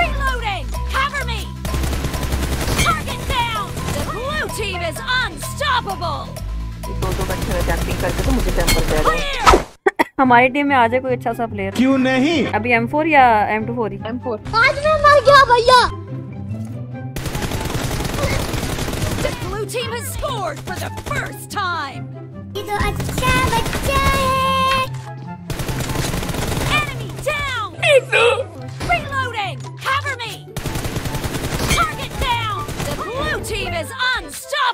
Reloading! Cover me! Target down! The blue team is unstoppable! दो दो बैठे हुए कैंपिंग करके तो मुझे टेम्पर दे रहे हैं Clear! हमारी टीम में आ जाए कोई अच्छा सा प्लेयर क्यों नहीं अभी M4 या M24 ही M4 आज मैं मर गया भैया The blue team has scored for the first time. ये तो अच्छा बच्चा है. Enemy down.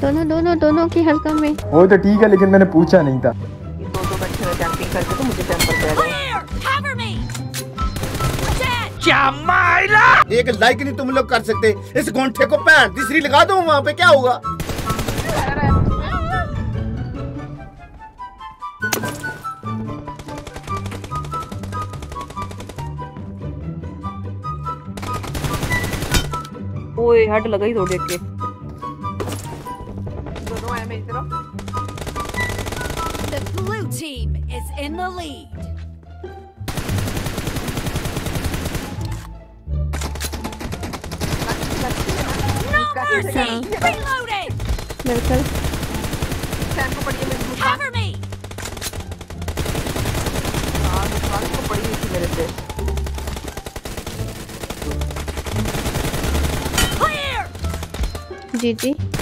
दोनों दोनों दोनों की हल्का में। वो तो ठीक है लेकिन मैंने पूछा नहीं था। तो हैं. एक लाइक नहीं तुम लोग कर सकते। इस गोंठे को पैर तीसरी लगा दो वहाँ पे क्या होगा? ओए हट लगा ही थोड़ी देख के। diametro. The blue team is in the lead. No mercy! Reloading! Medical. Cover me! GG.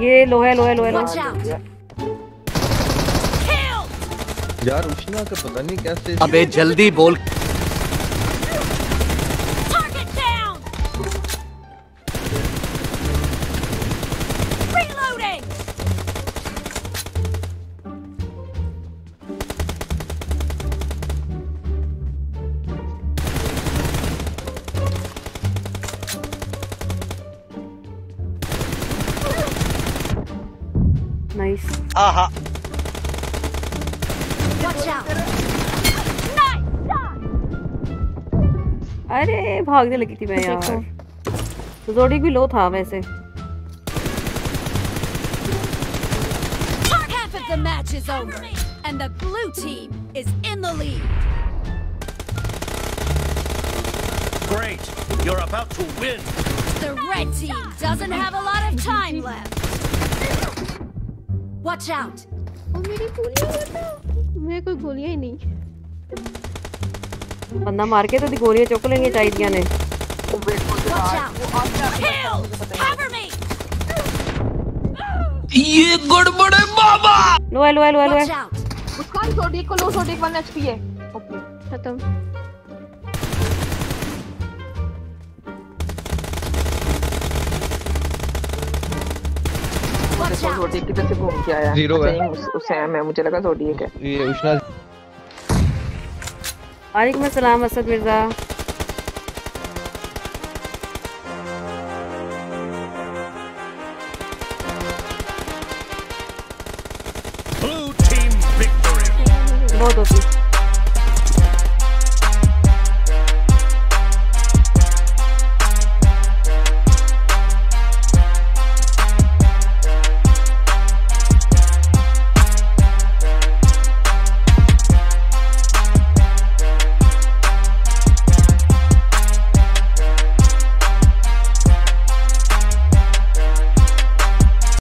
ये लो है लोहे लोहे लोहे लोहे यार उष्णा का पता नहीं कैसे अबे जल्दी बोल। नाइस आहा Watch out. Nice shot. अरे भागने लगी थी मैं यार देखो। जोड़ी भी लो था वैसे Half of the match is over, and the blue team is in the lead. Great! You're about to win! The red team doesn't have a lot of time left. Watch out. और मेरी गोलियाँ बताओ मैं कोई गोलियाँ ही नहीं। बंदा मार के तो दी गोलियाँ चुक लेंगे चाहिए ने। ये गड़बड़ है बाबा! लो लो लो लो। मुस्कान छोड़ को लो छोड़ एक 1 एचपी है। ओके खत्म। ज़ीरो अच्छा, मुझे लगा जोडियक है। ये उष्णा वालेकुम अस्सलाम असद मिर्ज़ा। बहुत होती